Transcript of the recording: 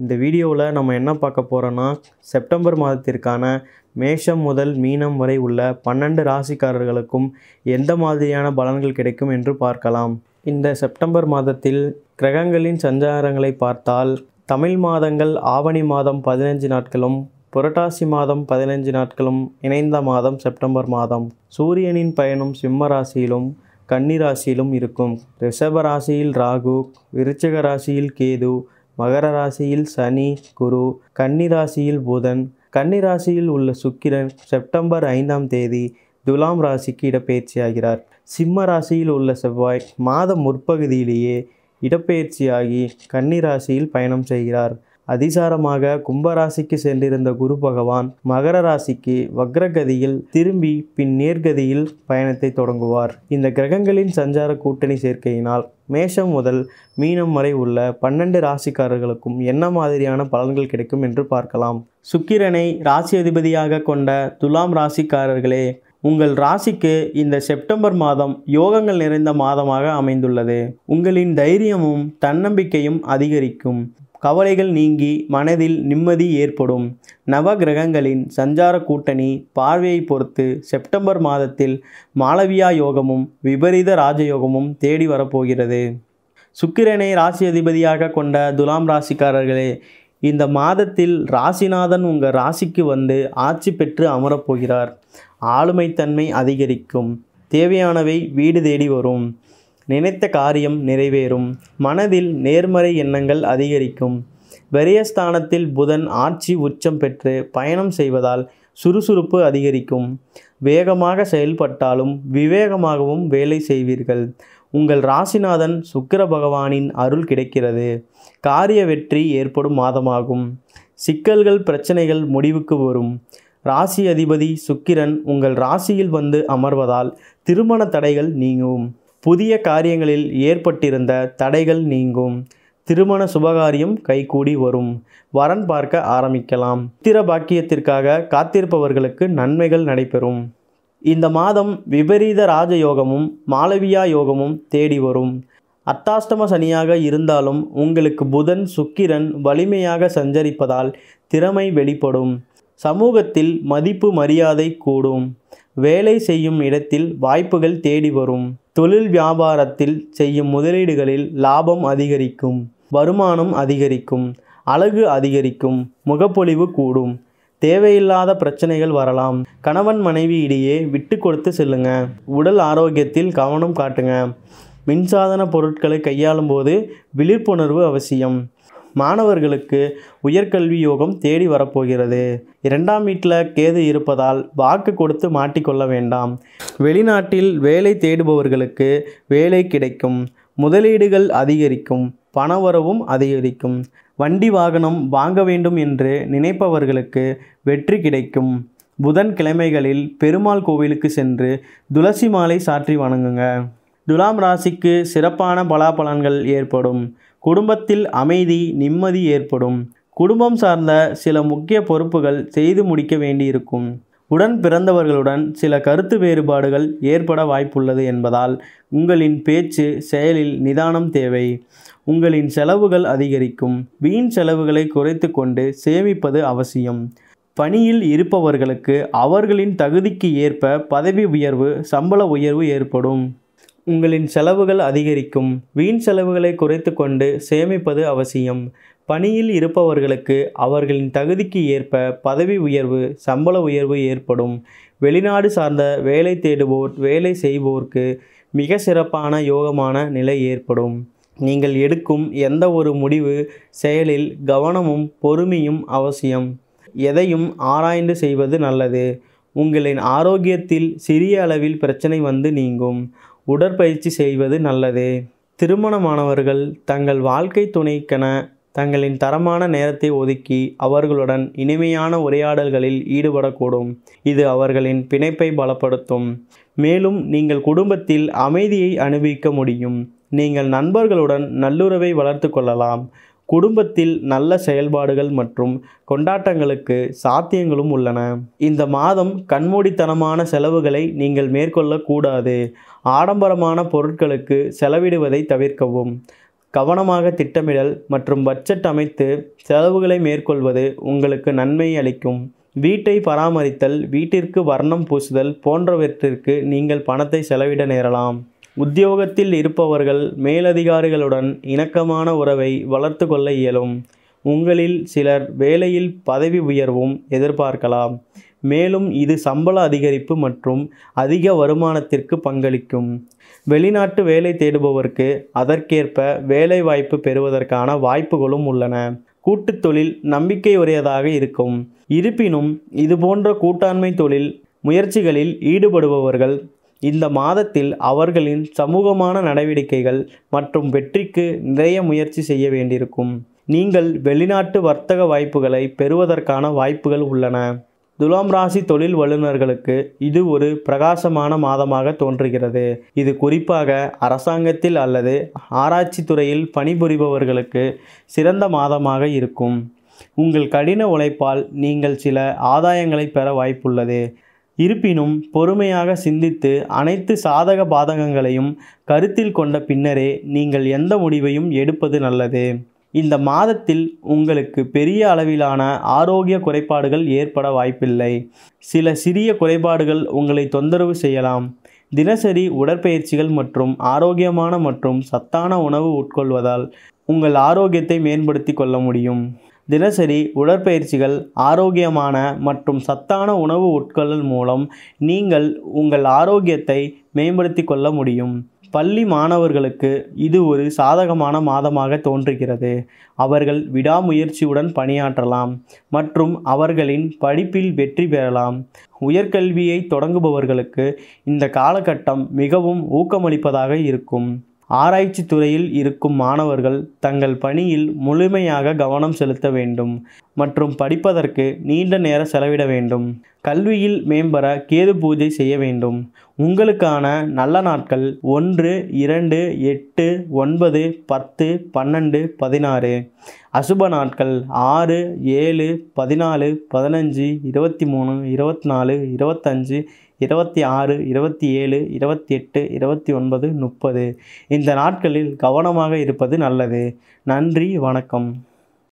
இந்த வீடியோவில் நம்ம என்ன பார்க்க போகிறோன்னா செப்டம்பர் மாதத்திற்கான மேஷம் முதல் மீனம் வரை உள்ள பன்னெண்டு ராசிக்காரர்களுக்கும் எந்த மாதிரியான பலன்கள் கிடைக்கும் என்று பார்க்கலாம். இந்த செப்டம்பர் மாதத்தில் கிரகங்களின் சஞ்சாரங்களை பார்த்தால் தமிழ் மாதங்கள் ஆவணி மாதம் பதினஞ்சு நாட்களும் புரட்டாசி மாதம் பதினஞ்சு நாட்களும் இணைந்த மாதம் செப்டம்பர் மாதம். சூரியனின் பயணம் சிம்ம ராசியிலும் கன்னி ராசியிலும் இருக்கும். ரிஷப ராசியில் ராகு விருச்சக ராசியில் கேது மகர ராசியில் சனி குரு கன்னி ராசியில் புதன் கன்னி ராசியில் உள்ள சுக்கிரன் செப்டம்பர் ஐந்தாம் தேதி துலாம் ராசிக்கு இடப்பெயர்ச்சியாகிறார். சிம்ம ராசியில் உள்ள செவ்வாய் மாத முற்பகுதியிலேயே இடப்பெயர்ச்சியாகி கன்னி ராசியில் பயணம் செய்கிறார். அதிசாரமாக கும்பராசிக்கு சென்றிருந்த குரு பகவான் மகர ராசிக்கு வக்ரகதியில் திரும்பி பின் நேர்கதியில் பயணத்தை தொடங்குவார். இந்த கிரகங்களின் சஞ்சார கூட்டணி சேர்க்கையினால் மேஷம் முதல் மீனம் வரை உள்ள பன்னெண்டு ராசிக்காரர்களுக்கும் என்ன மாதிரியான பலன்கள் கிடைக்கும் என்று பார்க்கலாம். சுக்கிரனை ராசி அதிபதியாக கொண்ட துலாம் ராசிக்காரர்களே உங்கள் ராசிக்கு இந்த செப்டம்பர் மாதம் யோகங்கள் நிறைந்த மாதமாக அமைந்துள்ளது. உங்களின் தைரியமும் தன்னம்பிக்கையும் அதிகரிக்கும். கவலைகள் நீங்கி மனதில் நிம்மதி ஏற்படும். நவ கிரகங்களின் சஞ்சார கூட்டணி பார்வையை பொறுத்து செப்டம்பர் மாதத்தில் மாளவியா யோகமும் விபரீத ராஜயோகமும் தேடி வரப்போகிறது. சுக்கிரனை ராசி அதிபதியாக கொண்ட துலாம் ராசிக்காரர்களே இந்த மாதத்தில் ராசிநாதன் உங்கள் ராசிக்கு வந்து ஆட்சி பெற்று அமரப்போகிறார். ஆளுமைத்தன்மை அதிகரிக்கும். தேவையானவை வீடு தேடி வரும். நினைத்த காரியம் நிறைவேறும். மனதில் நேர்மறை எண்ணங்கள் அதிகரிக்கும். விரயஸ்தானத்தில் புதன் ஆட்சி உச்சம் பெற்று பயணம் செய்வதால் சுறுசுறுப்பு அதிகரிக்கும். வேகமாக செயல்பட்டாலும் விவேகமாகவும் வேலை செய்வீர்கள். உங்கள் ராசிநாதன் சுக்கிர பகவானின் அருள் கிடைக்கிறது. காரிய வெற்றி ஏற்படும் மாதமாகும். சிக்கல்கள் பிரச்சனைகள் முடிவுக்கு வரும். ராசி அதிபதி சுக்கிரன் உங்கள் ராசியில் வந்து அமர்வதால் திருமண தடைகள் நீங்கும். புதிய காரியங்களில் ஏற்பட்டிருந்த தடைகள் நீங்கும். திருமண சுபகாரியம் கைகூடி வரும். வரன் பார்க்க ஆரம்பிக்கலாம். புத்திர பாக்கியத்திற்காக காத்திருப்பவர்களுக்கு நன்மைகள் நடைபெறும். இந்த மாதம் விபரீத ராஜயோகமும் மாளவியா யோகமும் தேடி வரும். அத்தாஷ்டம சனியாக இருந்தாலும் உங்களுக்கு புதன் சுக்கிரன் வலிமையாக சஞ்சரிப்பதால் திறமை வெளிப்படும். சமூகத்தில் மதிப்பு மரியாதை கூடும். வேலை செய்யும் இடத்தில் வாய்ப்புகள் தேடி வரும். தொழில் வியாபாரத்தில் செய்யும் முதலீடுகளில் லாபம் அதிகரிக்கும் வருமானம் அதிகரிக்கும் அழகு அதிகரிக்கும் முகப்பொலிவு கூடும் தேவையில்லாத பிரச்சனைகள் வரலாம். கணவன் மனைவி இடையே விட்டு கொடுத்து செல்லுங்க. உடல் ஆரோக்கியத்தில் கவனம் காட்டுங்க. மின்சாதன பொருட்களை கையாளும் போது விழிப்புணர்வு அவசியம். மாணவர்களுக்கு உயர்கல்வி யோகம் தேடி வரப்போகிறது. இரண்டாம் வீட்டில் கேது இருப்பதால் வாக்கு கொடுத்து மாட்டிக்கொள்ள வேண்டாம். வெளிநாட்டில் வேலை தேடுபவர்களுக்கு வேலை கிடைக்கும். முதலீடுகள் அதிகரிக்கும். பணவரவும் அதிகரிக்கும். வண்டி வாகனம் வாங்க வேண்டும் என்று நினைப்பவர்களுக்கு வெற்றி கிடைக்கும். புதன் கிழமைகளில் பெருமாள் கோவிலுக்கு சென்று துளசி மாலை சாற்றி வணங்குங்க. துலாம் ராசிக்கு சிறப்பான பலாபலன்கள் ஏற்படும். குடும்பத்தில் அமைதி நிம்மதி ஏற்படும். குடும்பம் சார்ந்த சில முக்கிய பொறுப்புகள் செய்து முடிக்க வேண்டியிருக்கும். உடன் பிறந்தவர்களுடன் சில கருத்து வேறுபாடுகள் ஏற்பட வாய்ப்புள்ளது என்பதால் உங்களின் பேச்சு செயலில் நிதானம் தேவை. உங்களின் செலவுகள் அதிகரிக்கும். வீண் செலவுகளை குறைத்து கொண்டு சேமிப்பது அவசியம். பணியில் இருப்பவர்களுக்கு அவர்களின் தகுதிக்கு ஏற்ப பதவி உயர்வு சம்பள உயர்வு ஏற்படும். உங்களின் செலவுகள் அதிகரிக்கும். வீண் செலவுகளை குறைத்து கொண்டு சேமிப்பது அவசியம். பணியில் இருப்பவர்களுக்கு அவர்களின் தகுதிக்கு ஏற்ப பதவி உயர்வு சம்பள உயர்வு ஏற்படும். வெளிநாடு சார்ந்த வேலை தேடுவோர் வேலை செய்வோருக்கு மிக சிறப்பான யோகமான நிலை ஏற்படும். நீங்கள் எடுக்கும் எந்த ஒரு முடிவு செயலில் கவனமும் பொறுமையும் அவசியம். எதையும் ஆராய்ந்து செய்வது நல்லது. உங்களின் ஆரோக்கியத்தில் சிறிய அளவில் பிரச்சனை வந்து நீங்கும். உடற்பயிற்சி செய்வது நல்லது. திருமணமானவர்கள் தங்கள் வாழ்க்கை துணைக்கென தங்களின் தரமான நேரத்தை ஒதுக்கி அவர்களுடன் இனிமையான உரையாடல்களில் ஈடுபடக்கூடும். இது அவர்களின் பிணைப்பை பலப்படுத்தும். மேலும் நீங்கள் குடும்பத்தில் அமைதியை அனுபவிக்க முடியும். நீங்கள் நண்பர்களுடன் நல்லுறவை வளர்த்து கொள்ளலாம். குடும்பத்தில் நல்ல செயல்பாடுகள் மற்றும் கொண்டாட்டங்களுக்கு சாத்தியங்களும் உள்ளன. இந்த மாதம் கண்மூடித்தனமான செலவுகளை நீங்கள் மேற்கொள்ளக்கூடாது. ஆடம்பரமான பொருட்களுக்கு செலவிடுவதை தவிர்க்கவும். கவனமாக திட்டமிடல் மற்றும் பட்ஜெட் அமைத்து செலவுகளை மேற்கொள்வது உங்களுக்கு நன்மை அளிக்கும். வீட்டை பராமரித்தல் வீட்டிற்கு வர்ணம் பூசுதல் போன்றவற்றிற்கு நீங்கள் பணத்தை செலவிட நேரலாம். உத்தியோகத்தில் இருப்பவர்கள் மேலதிகாரிகளுடன் இணக்கமான உறவை வளர்த்து கொள்ள இயலும். உங்களில் சிலர் வேலையில் பதவி உயர்வும் எதிர்பார்க்கலாம். மேலும் இது சம்பள அதிகரிப்பு மற்றும் அதிக வருமானத்திற்கு பங்களிக்கும். வெளிநாட்டு வேலை தேடுபவருக்கு அதற்கேற்ப வேலை வாய்ப்பு பெறுவதற்கான வாய்ப்புகளும் உள்ளன. கூட்டுத் தொழில் நம்பிக்கையுடையதாக இருக்கும். இருப்பினும் இதுபோன்ற கூட்டாண்மை தொழில் முயற்சிகளில் ஈடுபடுபவர்கள் இந்த மாதத்தில் அவர்களின் சமூகமான நடவடிக்கைகள் மற்றும் வெற்றிக்கு நிறைய முயற்சி செய்ய வேண்டியிருக்கும். நீங்கள் வெளிநாட்டு வர்த்தக வாய்ப்புகளை பெறுவதற்கான வாய்ப்புகள் உள்ளன. துலாம் ராசி தொழில் வல்லுநர்களுக்கு இது ஒரு பிரகாசமான மாதமாக தோன்றுகிறது. இது குறிப்பாக அரசாங்கத்தில் அல்லது ஆராய்ச்சி துறையில் பணிபுரிபவர்களுக்கு சிறந்த மாதமாக இருக்கும். உங்கள் கடின உழைப்பால் நீங்கள் சில ஆதாயங்களை பெற வாய்ப்புள்ளது. இருப்பினும் பொறுமையாக சிந்தித்து அனைத்து சாதக பாதகங்களையும் கருத்தில் கொண்ட பின்னரே நீங்கள் எந்த முடிவையும் எடுப்பது நல்லது. இந்த மாதத்தில் உங்களுக்கு பெரிய அளவிலான ஆரோக்கிய குறைபாடுகள் ஏற்பட வாய்ப்பில்லை. சில சிறிய குறைபாடுகள் உங்களை தொந்தரவு செய்யலாம். தினசரி உடற்பயிற்சிகள் மற்றும் ஆரோக்கியமான மற்றும் சத்தான உணவு உட்கொள்வதால் உங்கள் ஆரோக்கியத்தை மேம்படுத்தி கொள்ள முடியும். தினசரி உடற்பயிற்சிகள் ஆரோக்கியமான மற்றும் சத்தான உணவு உட்கொள்ளல் மூலம் நீங்கள் உங்கள் ஆரோக்கியத்தை மேம்படுத்தி கொள்ள முடியும். பள்ளி மாணவர்களுக்கு இது ஒரு சாதகமான மாதமாக தோன்றுகிறது. அவர்கள் விடாமுயற்சியுடன் பணியாற்றலாம் மற்றும் அவர்களின் படிப்பில் வெற்றி பெறலாம். உயர்கல்வியை தொடங்குபவர்களுக்கு இந்த காலகட்டம் மிகவும் ஊக்கமளிப்பதாக இருக்கும். ஆராய்ச்சி துறையில் இருக்கும் மாணவர்கள் தங்கள் பணியில் முழுமையாக கவனம் செலுத்த வேண்டும். மற்றும் படிப்பதற்கு நீண்ட நேர செலவிட வேண்டும். கல்வியில் மேம்பட கேது பூஜை செய்ய வேண்டும். உங்களுக்கான நல்ல நாட்கள் ஒன்று இரண்டு எட்டு ஒன்பது பத்து பன்னெண்டு பதினாறு. அசுப நாட்கள் ஆறு ஏழு பதினாலு பதினஞ்சு இருபத்தி மூணு இருபத்தி நாலு இருபத்தஞ்சு இருபத்தி ஆறு இருபத்தி ஏழு இருபத்தி எட்டு இருபத்தி ஒன்பது முப்பது. இந்த நாட்களில் கவனமாக இருப்பது நல்லது. நன்றி வணக்கம்.